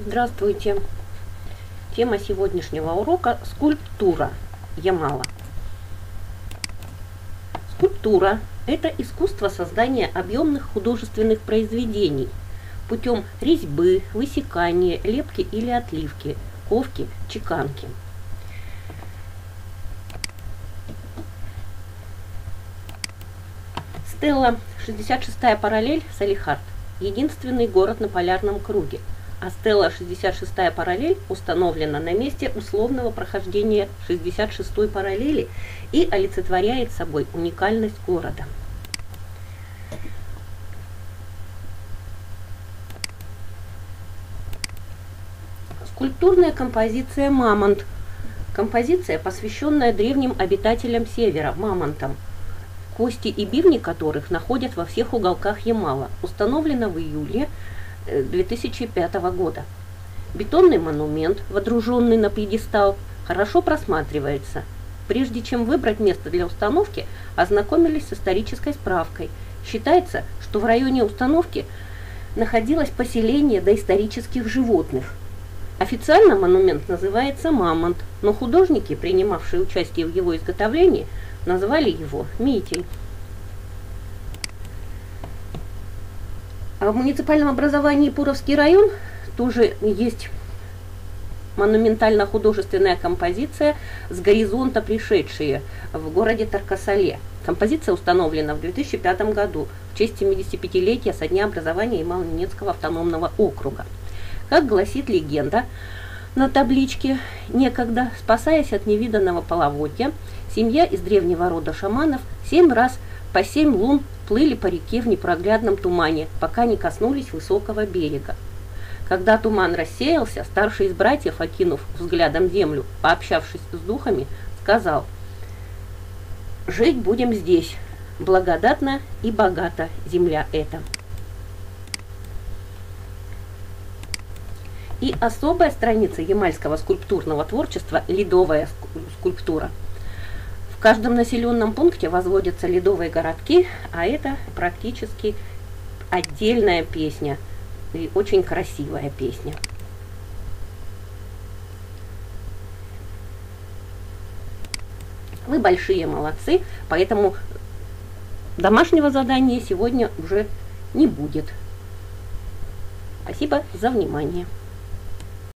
Здравствуйте! Тема сегодняшнего урока – скульптура Ямала. Скульптура – это искусство создания объемных художественных произведений путем резьбы, высекания, лепки или отливки, ковки, чеканки. Стелла, 66-я параллель, Салихард. Единственный город на полярном круге – а стела 66 параллель установлена на месте условного прохождения 66 параллели и олицетворяет собой уникальность города. Скульптурная композиция «Мамонт». Композиция, посвященная древним обитателям севера, мамонтам, кости и бивни которых находят во всех уголках Ямала, установлена в июле 2005 года. Бетонный монумент, водруженный на пьедестал, хорошо просматривается. Прежде чем выбрать место для установки, ознакомились с исторической справкой. Считается, что в районе установки находилось поселение доисторических животных. Официально монумент называется «Мамонт», но художники, принимавшие участие в его изготовлении, назвали его «Митель». В муниципальном образовании Пуровский район тоже есть монументально-художественная композиция «С горизонта пришедшие» в городе Таркасале. Композиция установлена в 2005 году в честь 75-летия со дня образования Ямало-Ненецкого автономного округа. Как гласит легенда, на табличке некогда, спасаясь от невиданного половодья, семья из древнего рода шаманов семь раз по семь лун плыли по реке в непроглядном тумане, пока не коснулись высокого берега. Когда туман рассеялся, старший из братьев, окинув взглядом землю, пообщавшись с духами, сказал, «Жить будем здесь, благодатна и богата земля эта». И особая страница ямальского скульптурного творчества – ледовая скульптура – каждом населенном пункте возводятся ледовые городки, а это практически отдельная песня и очень красивая песня. Вы большие молодцы, поэтому домашнего задания сегодня уже не будет. Спасибо за внимание.